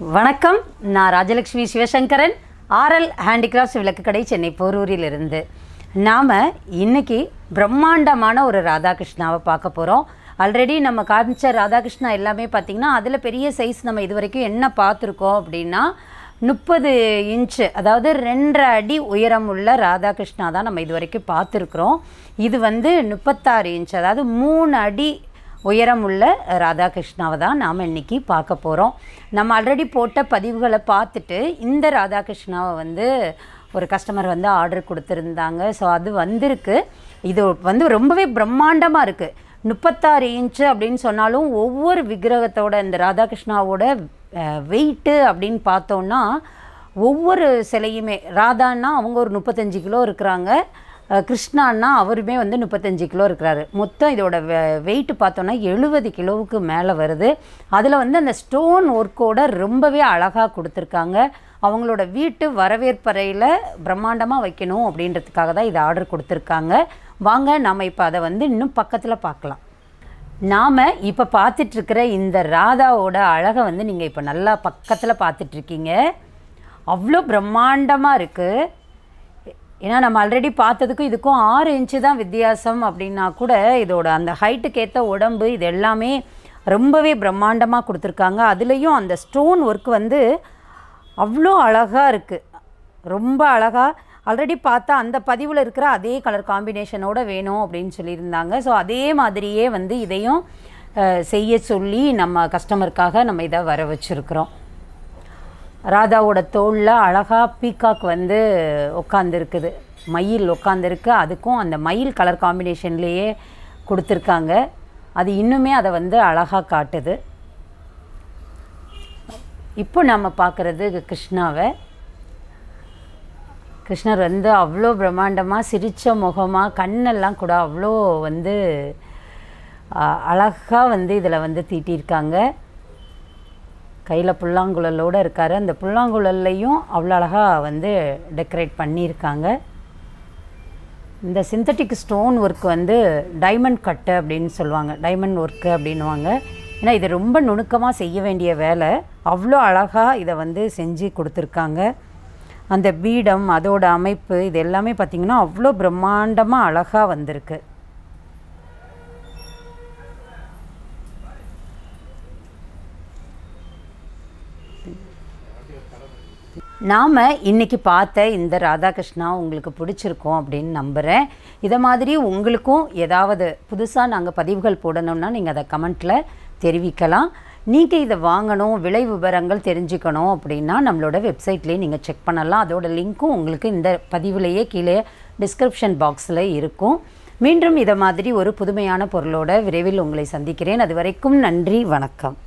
வணக்கம். நான் Rajalakshmi Sivasankaran RL handicrafts விளக்கு கடை சென்னை போரூரிலிருந்து. நாம் இன்றைக்கி பிரம்மாண்டமான ஒரு ராதாகிருஷ்ணாவை பார்க்க போகிறோம் ஆல்ரெடி நம்ம காமிச்ச ராதாகிருஷ்ணா எல்லாமே பார்த்திங்கன்னா அதில் பெரிய சைஸ் நம்ம இது வரைக்கும் என்ன பார்த்துருக்கோம் அப்படின்னா முப்பது இன்ச்சு அதாவது ரெண்டரை அடி உயரம் உள்ள ராதாகிருஷ்ணா தான் நம்ம இது வரைக்கும் பார்த்துருக்குறோம். இது வந்து முப்பத்தாறு இன்ச் அதாவது மூணு அடி உயரம் உள்ள ராதாகிருஷ்ணாவை தான் நாம் இன்றைக்கி பார்க்க போகிறோம் நம்ம ஆல்ரெடி போட்ட பதிவுகளை பார்த்துட்டு இந்த ராதாகிருஷ்ணாவை வந்து ஒரு கஸ்டமர் வந்து ஆர்டர் கொடுத்துருந்தாங்க. ஸோ அது வந்திருக்கு. இது வந்து ரொம்பவே பிரம்மாண்டமாக இருக்குது முப்பத்தாறு இன்ச்சு அப்படின்னு சொன்னாலும் ஒவ்வொரு விக்கிரகத்தோட இந்த ராதாகிருஷ்ணாவோட வெயிட்டு அப்படின்னு பார்த்தோன்னா ஒவ்வொரு சிலையுமே ராதான்னா அவங்க ஒரு முப்பத்தஞ்சு கிலோ இருக்கிறாங்க. கிருஷ்ணான்னா அவருமே வந்து முப்பத்தஞ்சு கிலோ இருக்கிறாரு. மொத்தம் இதோட வெயிட் பார்த்தோன்னா எழுபது கிலோவுக்கு மேலே வருது. அதில் வந்து அந்த ஸ்டோன் ஒர்க்கோட ரொம்பவே அழகாக கொடுத்துருக்காங்க. அவங்களோட வீட்டு வரவேற்பறையில் பிரம்மாண்டமாக வைக்கணும் அப்படின்றதுக்காக தான் இதை ஆர்டர் கொடுத்துருக்காங்க. வாங்க நம்ம இப்போ அதை வந்து இன்னும் பக்கத்தில் பார்க்கலாம். நாம் இப்போ பார்த்துட்ருக்கிற இந்த ராதாவோட அழகை வந்து நீங்கள் இப்போ நல்லா பக்கத்தில் பார்த்துட்ருக்கீங்க. அவ்வளோ பிரம்மாண்டமாக இருக்குது ஏன்னா நம்ம ஆல்ரெடி பார்த்ததுக்கும் இதுக்கும் ஆறு இன்ச்சு தான் வித்தியாசம் அப்படின்னா கூட இதோட அந்த ஹைட்டுக்கேற்ற உடம்பு இது எல்லாமே ரொம்பவே பிரம்மாண்டமாக கொடுத்துருக்காங்க. அதுலேயும் அந்த ஸ்டோன் ஒர்க் வந்து அவ்வளோ அழகாக இருக்குது ரொம்ப அழகாக ஆல்ரெடி பார்த்தா அந்த பதிவில் இருக்கிற அதே கலர் காம்பினேஷனோட வேணும் அப்படின்னு சொல்லியிருந்தாங்க. ஸோ அதே மாதிரியே வந்து இதையும் செய்ய சொல்லி நம்ம கஸ்டமருக்காக நம்ம இதை வர வச்சுருக்குறோம். ராதாவோட தோளில் அழகாக பீகாக் வந்து உட்காந்துருக்குது மயில் உட்காந்துருக்கு அதுக்கும் அந்த மயில் கலர் காம்பினேஷன்லேயே கொடுத்துருக்காங்க. அது இன்னுமே அதை வந்து அழகாக காட்டுது. இப்போ நம்ம பார்க்குறது கிருஷ்ணாவை. கிருஷ்ணர் வந்து அவ்வளோ பிரம்மாண்டமாக சிரித்த முகமாக கண்ணெல்லாம் கூட அவ்வளோ வந்து அழகாக வந்து இதில் வந்து தீட்டியிருக்காங்க. கையில் புல்லாங்குழலோடு இருக்கார். அந்த புல்லாங்குழல்லையும் அவ்வளோ அழகாக வந்து டெக்கரேட் பண்ணியிருக்காங்க. இந்த சிந்தட்டிக் ஸ்டோன் ஒர்க் வந்து டைமண்ட் கட்டு அப்படின்னு சொல்லுவாங்க. டைமண்ட் ஒர்க்கு அப்படின்வாங்க ஏன்னா இது ரொம்ப நுணுக்கமாக செய்ய வேண்டிய வேலை. அவ்வளோ அழகாக இதை வந்து செஞ்சு கொடுத்துருக்காங்க. அந்த பீடம் அதோட அமைப்பு இது எல்லாமே பார்த்திங்கன்னா அவ்வளோ பிரம்மாண்டமாக அழகாக வந்திருக்கு. நாம் இன்றைக்கி பார்த்த இந்த ராதாகிருஷ்ணா உங்களுக்கு பிடிச்சிருக்கோம் அப்படின்னு நம்புகிறேன் இதை மாதிரி உங்களுக்கும் ஏதாவது புதுசாக நாங்கள் பதிவுகள் போடணும்னா நீங்கள் அதை கமெண்ட்டில் தெரிவிக்கலாம். நீங்கள் இதை வாங்கணும் விலை விவரங்கள் தெரிஞ்சுக்கணும் அப்படின்னா நம்மளோட வெப்சைட்லேயே நீங்கள் செக் பண்ணலாம். அதோட லிங்க்கும் உங்களுக்கு இந்த பதிவுலேயே கீழே டிஸ்கிரிப்ஷன் பாக்ஸில் இருக்கும். மீண்டும் இதை மாதிரி ஒரு புதுமையான பொருளோட விரைவில் உங்களை சந்திக்கிறேன். அது வரைக்கும் நன்றி வணக்கம்.